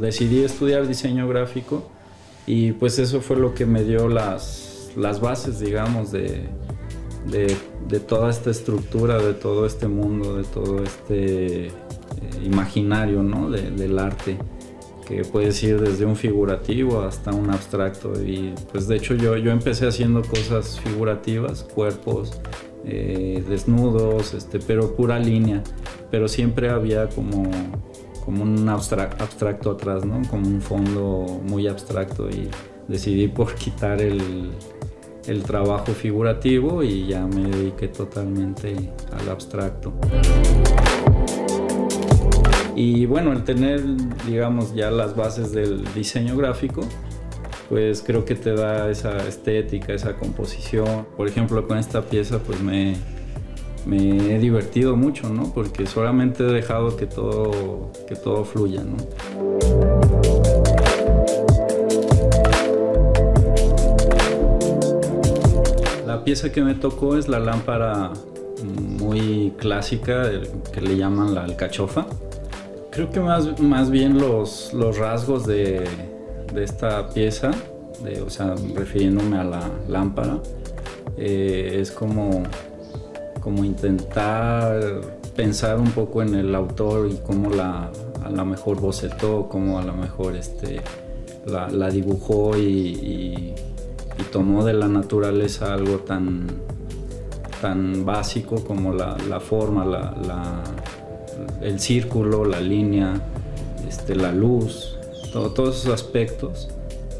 decidí estudiar diseño gráfico y pues eso fue lo que me dio las, las bases, digamos, de, de, toda esta estructura, de todo este mundo, de todo este eh, imaginario ¿no? del arte que puedes ir desde un figurativo hasta un abstracto y pues de hecho yo, yo empecé haciendo cosas figurativas, cuerpos, eh, desnudos, este, pero pura línea, pero siempre había como, como un abstracto atrás, ¿no? como un fondo muy abstracto y decidí por quitar el, trabajo figurativo y ya me dediqué totalmente al abstracto. Y bueno, el tener, digamos, ya las bases del diseño gráfico, pues creo que te da esa estética, esa composición. Por ejemplo, con esta pieza, pues me, me he divertido mucho, ¿no? Porque solamente he dejado que todo, que todo fluya, ¿no? La pieza que me tocó es la lámpara muy clásica que le llaman la alcachofa. Creo que más, más bien los, los rasgos de, de esta pieza, de, o sea, refiriéndome a la lámpara, eh, es como, como intentar pensar un poco en el autor y cómo la, a lo mejor bocetó, cómo a lo mejor este, la, dibujó y, tomó de la naturaleza algo tan, tan básico como la, la forma, la, el círculo, la línea, este, la luz, todos esos aspectos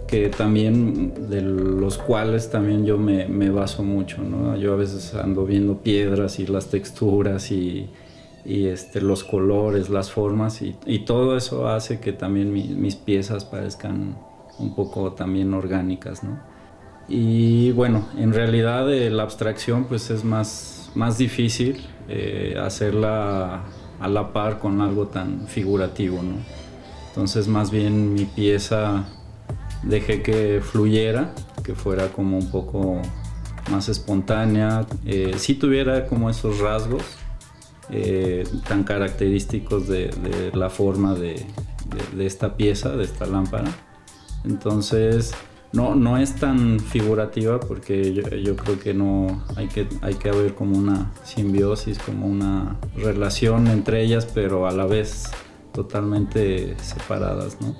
que también de los cuales también yo me, baso mucho, ¿no? Yo a veces ando viendo piedras y las texturas y, este, los colores, las formas y, todo eso hace que también mis piezas parezcan un poco también orgánicas, ¿no? Y bueno, en realidad eh, la abstracción pues es más, más difícil eh, hacerla a la par con algo tan figurativo, ¿no? Entonces más bien mi pieza dejé que fluyera, que fuera como un poco más espontánea, eh, si tuviera como esos rasgos eh, tan característicos de, la forma de, esta pieza, de esta lámpara. Entonces no, no es tan figurativa porque yo, creo que no hay que, hay que haber como una simbiosis, como una relación entre ellas, pero a la vez totalmente separadas. ¿no?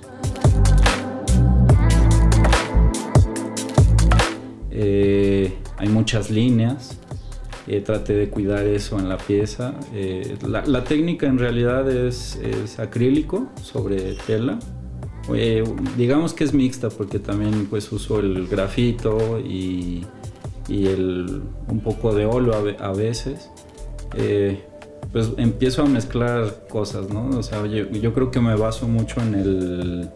Eh, hay muchas líneas, eh, traté de cuidar eso en la pieza. Eh, la, técnica en realidad es, es acrílico sobre tela digamos que es mixta porque también pues uso el grafito y, el, un poco de óleo a, veces. Eh, pues empiezo a mezclar cosas, ¿no? O sea, yo, creo que me baso mucho en el,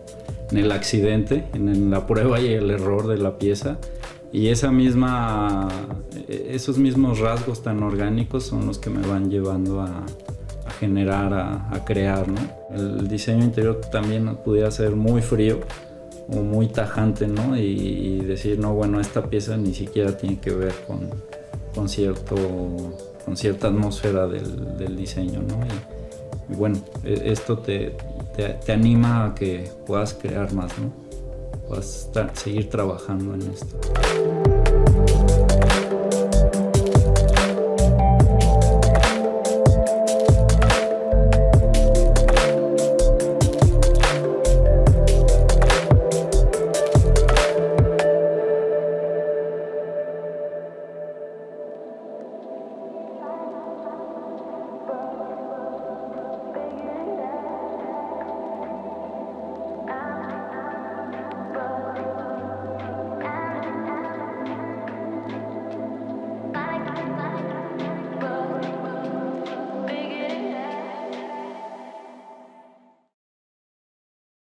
en el accidente, en, la prueba y el error de la pieza. Y esa misma, esos mismos rasgos tan orgánicos son los que me van llevando a, generar, a, crear. ¿no? El diseño interior también pudiera ser muy frío o muy tajante ¿no? y, decir, no, bueno, esta pieza ni siquiera tiene que ver con, con, cierto, con cierta atmósfera del, diseño. ¿no? Y, bueno, e, esto te, te, anima a que puedas crear más, ¿no? puedas seguir trabajando en esto.